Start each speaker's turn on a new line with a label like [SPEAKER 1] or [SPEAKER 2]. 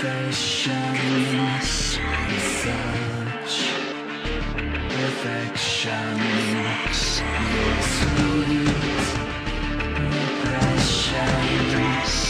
[SPEAKER 1] confession, such perfection, your sweet impression.